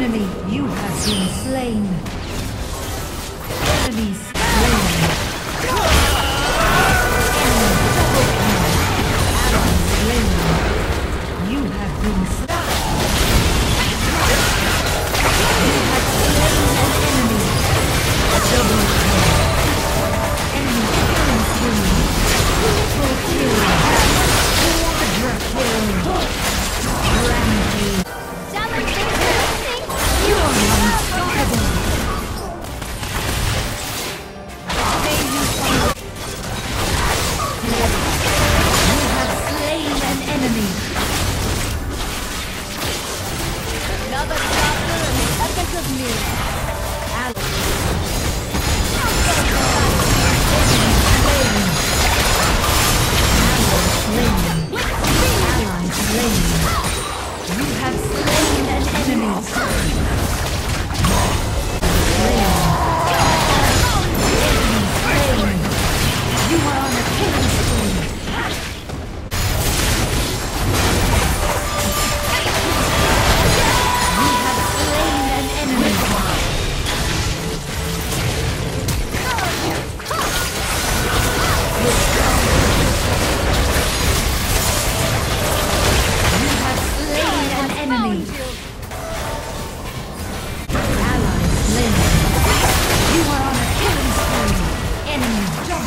Enemy, you have been slain. Enemies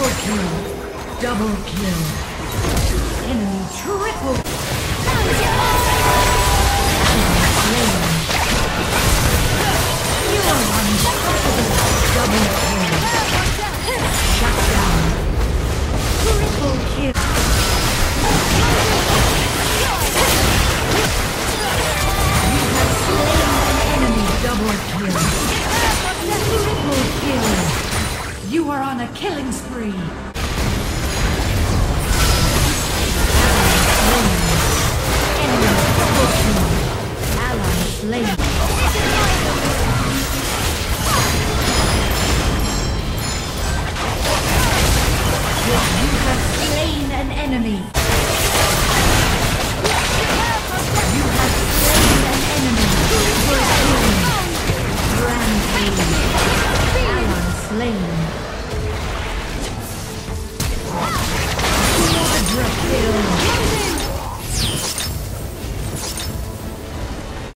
Double kill. Double kill. Enemy triple a killing spree. Allies slain. You have slain an enemy.